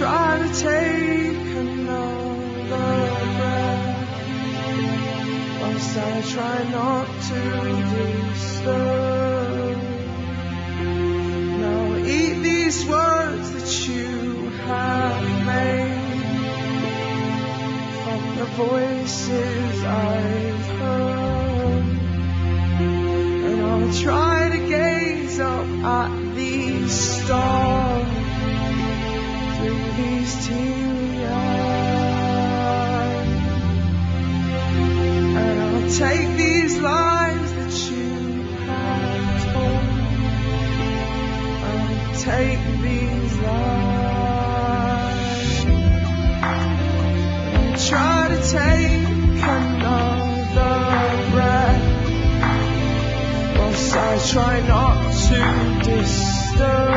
try to take another breath whilst I try not to disturb. Now eat these words that you have made from the voices I've heard, and I'll try to gaze up at these stars these teary eyes. And I'll take these lies that you have told. I'll take these lies. And try to take another breath. I try not to disturb.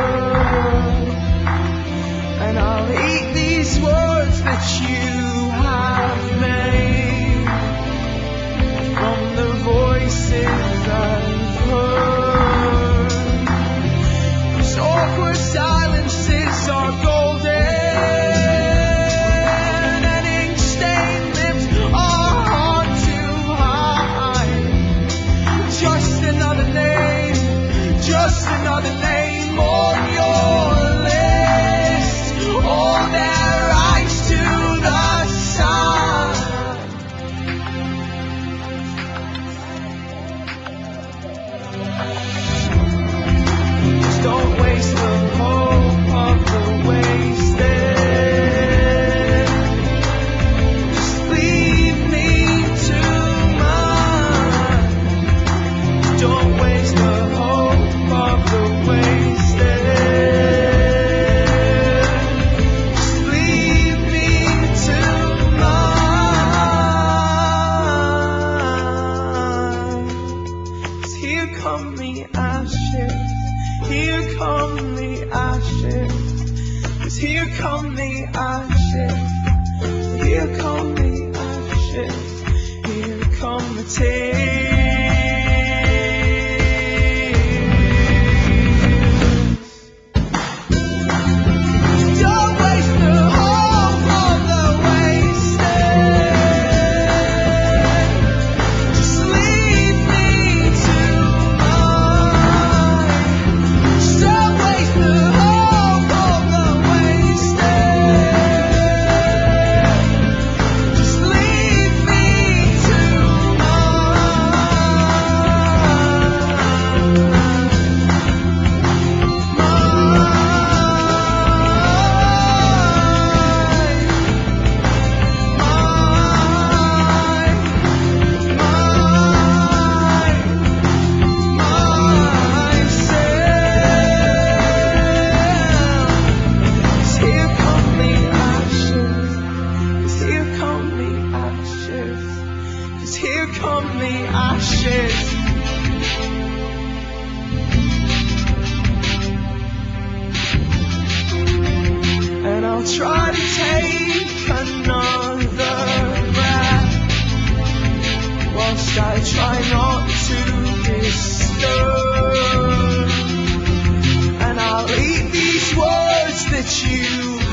Here come the ashes. Here come here come the ashes. And I'll try to take another breath whilst I try not to disturb. And I'll eat these words that you